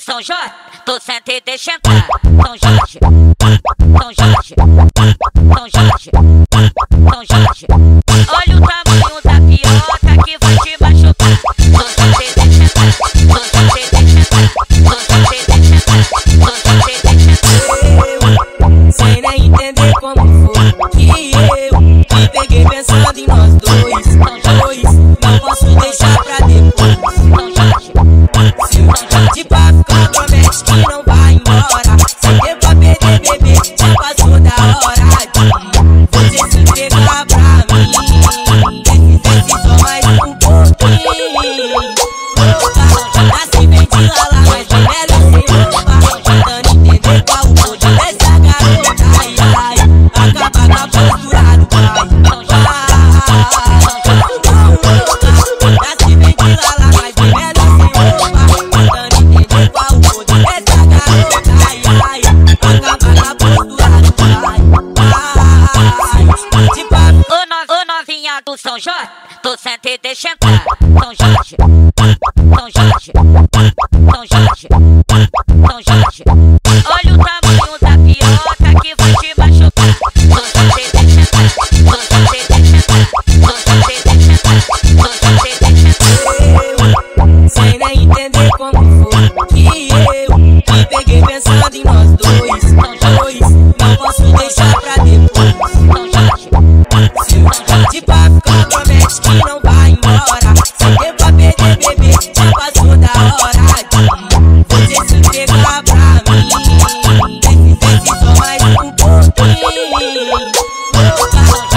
São Jorge, tô sentei deixa entrar. do São Jorge, tô senta e deixa entrar. São Jorge, São Jorge, São Jorge, São Jorge. Oh! Bye.